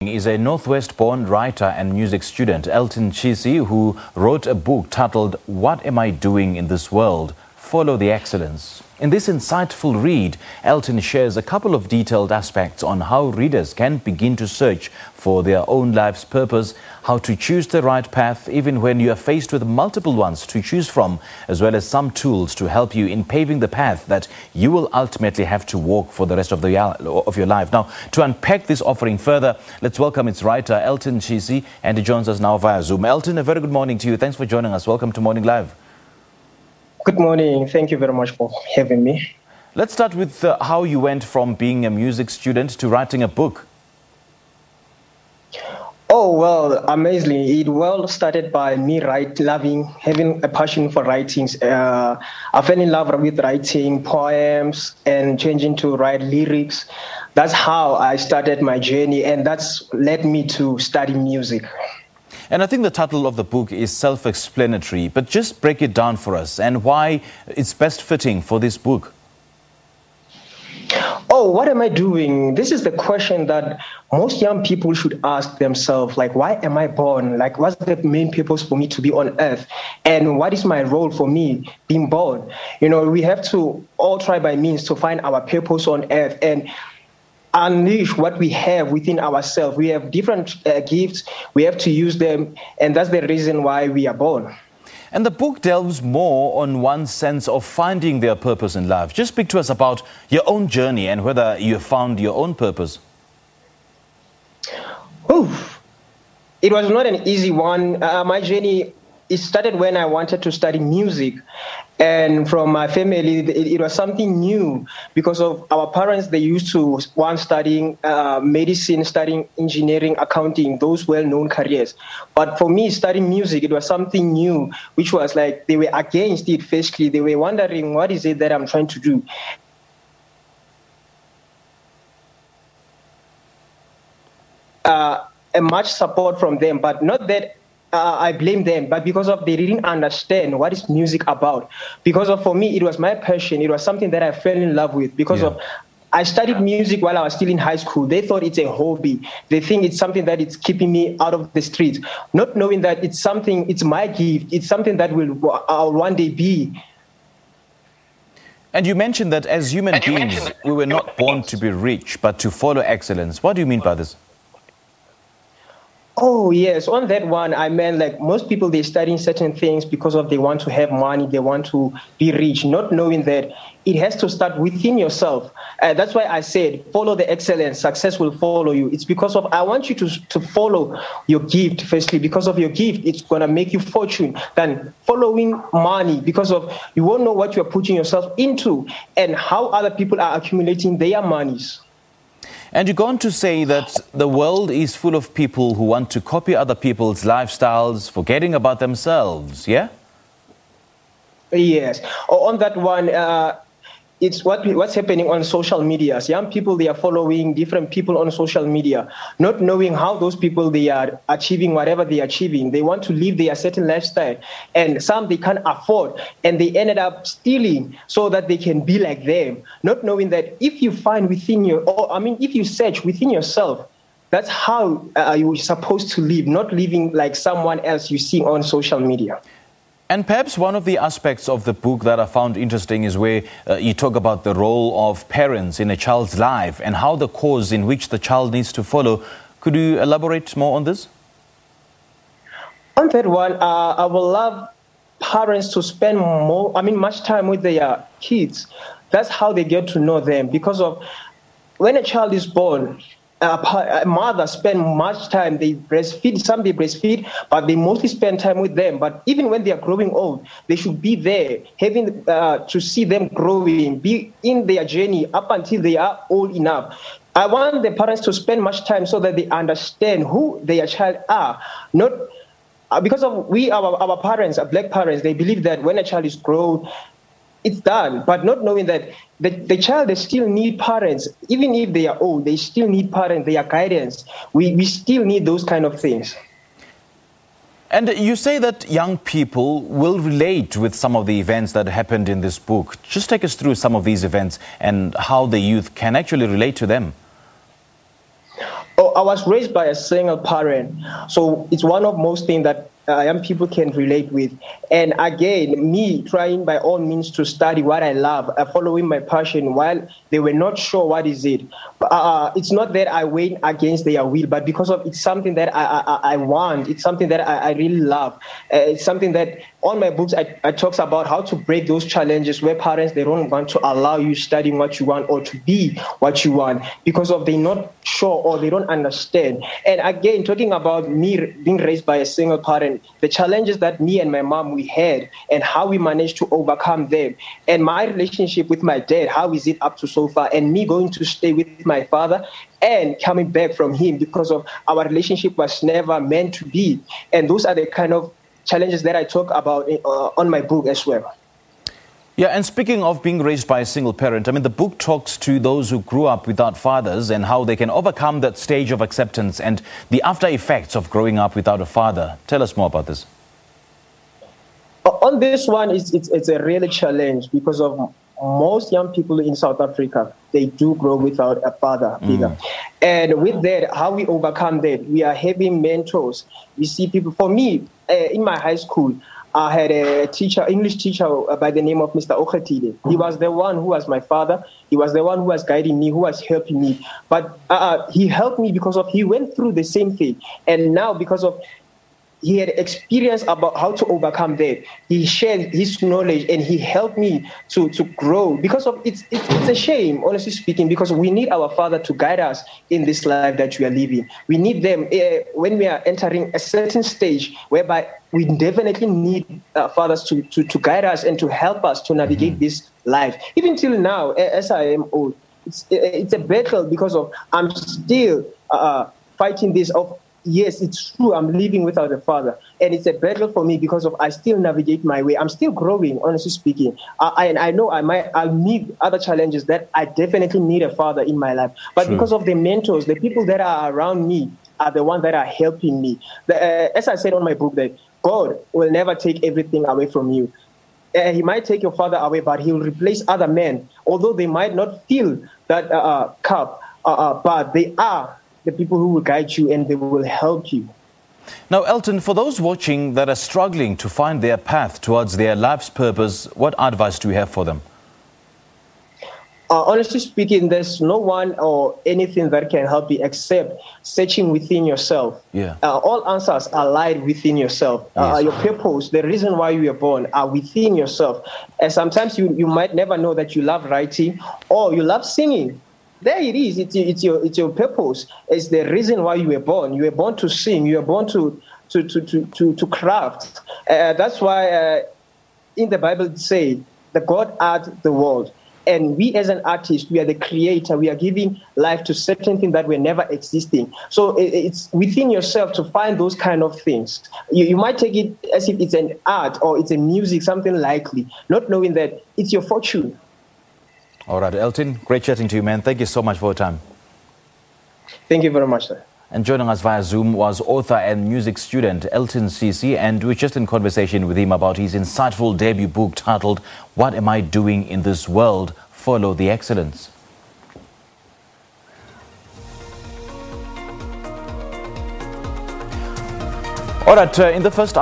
is a Northwest-born writer and music student, Elton Tshisi, who wrote a book titled What Am I Doing in This World? Follow the Excellence. In this insightful read, Elton shares a couple of detailed aspects on how readers can begin to search for their own life's purpose, how to choose the right path even when you are faced with multiple ones to choose from, as well as some tools to help you in paving the path that you will ultimately have to walk for the rest of, the, of your life. Now, to unpack this offering further, let's welcome its writer, Elton Tshisi, and he joins us now via Zoom. Elton, a very good morning to you. Thanks for joining us. Welcome to Morning Live. Good morning. Thank you very much for having me. Let's start with uh, how you went from being a music student to writing a book. Oh well, amazingly, it well started by me write, loving, having a passion for writing. Uh, I fell in love with writing poems and changing to write lyrics. That's how I started my journey, and that's led me to study music. And I think the title of the book is self explanatory, but just break it down for us and why it's best fitting for this book. Oh, what am I doing? This is the question that most young people should ask themselves. Like, why am I born? Like, what's the main purpose for me to be on earth? And what is my role for me being born? You know, we have to all try by means to find our purpose on earth. And unleash what we have within ourselves. We have different uh, gifts, we have to use them, and that's the reason why we are born. And the book delves more on one's sense of finding their purpose in life. Just speak to us about your own journey and whether you have found your own purpose. Oof. It was not an easy one. Uh, my journey it started when I wanted to study music. And from my family, it, it, was something new because of our parents. They used to want studying uh, medicine, studying engineering, accounting, those well-known careers. But for me, studying music, it was something new, which was like they were against it. Firstly, they were wondering what is it that I'm trying to do. Uh, a much support from them, but not that uh, I blame them, but because of they didn't understand what is music about. Because of for me, it was my passion. It was something that I fell in love with. Because yeah. of I studied music while I was still in high school. They thought it's a hobby. They think it's something that it's keeping me out of the streets, not knowing that it's something. It's my gift. It's something that will I'll one day be. And you mentioned that as human and beings, we were not born to be rich, but to follow excellence. What do you mean by this? Oh yes, on that one, I meant like most people they studying certain things because of they want to have money, they want to be rich, not knowing that it has to start within yourself. Uh, that's why I said follow the excellence, success will follow you. It's because of I want you to to follow your gift firstly because of your gift. It's gonna make you fortune than following money because of you won't know what you're putting yourself into and how other people are accumulating their monies. And you go on to say that the world is full of people who want to copy other people's lifestyles, forgetting about themselves, yeah? Yes. On that one, uh, it's what what's happening on social media. Young people they are following different people on social media, not knowing how those people they are achieving whatever they are achieving. They want to live their certain lifestyle, and some they can't afford, and they ended up stealing so that they can be like them. Not knowing that if you find within your, or I mean, if you search within yourself, that's how uh, you're supposed to live, not living like someone else you see on social media. And perhaps one of the aspects of the book that I found interesting is where uh, you talk about the role of parents in a child's life and how the cause in which the child needs to follow. Could you elaborate more on this? On that one, uh, I would love parents to spend more, I mean, much time with their kids. That's how they get to know them because of when a child is born, uh, mothers spend much time. They breastfeed. Some they breastfeed, but they mostly spend time with them. But even when they are growing old, they should be there, having uh, to see them growing, be in their journey up until they are old enough. I want the parents to spend much time so that they understand who their child are, not uh, because of we our, our parents, our black parents, they believe that when a child is grown, it's done, but not knowing that the, the child they still need parents, even if they are old, they still need parents, their guidance. We, we still need those kind of things. And you say that young people will relate with some of the events that happened in this book. Just take us through some of these events and how the youth can actually relate to them. Oh, I was raised by a single parent, so it's one of most things that uh, young people can relate with. And again, me trying by all means to study what I love, uh, following my passion while they were not sure what is it. Uh, it's not that I went against their will, but because of it's something that I, I, I want. It's something that I, I really love. Uh, it's something that on my books I, I talks about how to break those challenges where parents they don't want to allow you studying what you want or to be what you want because of they're not sure or they don't understand. And again, talking about me being raised by a single parent, the challenges that me and my mom we had and how we managed to overcome them, and my relationship with my dad, how is it up to so far, and me going to stay with my father and coming back from him because of our relationship was never meant to be. And those are the kind of challenges that I talk about uh, on my book as well. Yeah, and speaking of being raised by a single parent, I mean, the book talks to those who grew up without fathers and how they can overcome that stage of acceptance and the after effects of growing up without a father. Tell us more about this. On this one, it's, it's, it's a really challenge because of most young people in South Africa, they do grow without a father figure. Mm. And with that, how we overcome that, we are having mentors. We see people, for me, uh, in my high school, I had a teacher, English teacher by the name of Mr. Okhatide. He was the one who was my father. He was the one who was guiding me, who was helping me. But uh, uh he helped me because of he went through the same thing. And now because of he had experience about how to overcome that. He shared his knowledge and he helped me to, to grow because of it's, it's, it's a shame, honestly speaking, because we need our father to guide us in this life that we are living. We need them uh, when we are entering a certain stage whereby we definitely need uh, fathers to, to, to guide us and to help us to navigate mm-hmm. this life. Even till now, as I am old, it's, it's a battle because of I'm still uh, fighting this of yes, it's true. I'm living without a father, and it's a battle for me because of I still navigate my way. I'm still growing, honestly speaking. I, and I know I might I'll meet other challenges that I definitely need a father in my life. But true. because of the mentors, the people that are around me are the ones that are helping me. The, uh, as I said on my book, that God will never take everything away from you. Uh, he might take your father away, but he will replace other men, although they might not feel that uh, uh cup, uh, uh, but they are the people who will guide you and they will help you. Now, Elton, for those watching that are struggling to find their path towards their life's purpose, what advice do you have for them? Uh, honestly speaking, there's no one or anything that can help you except searching within yourself. Yeah. Uh, all answers are lied within yourself. Uh, yes. your purpose, the reason why you were born, are within yourself. And sometimes you, you might never know that you love writing or you love singing there it is. It's, it's your it's your purpose. It's the reason why you were born. You were born to sing. You were born to to to to to, to craft. Uh, that's why uh, in the Bible it say the God art the world. And we as an artist, we are the creator. We are giving life to certain things that were never existing. So it's within yourself to find those kind of things. You, you might take it as if it's an art or it's a music, something likely, not knowing that it's your fortune. All right, Elton, great chatting to you, man. Thank you so much for your time. Thank you very much, sir. And joining us via Zoom was author and music student Elton Tshisi, and we're just in conversation with him about his insightful debut book titled What Am I Doing in This World? Follow the Excellence. All right, uh, in the first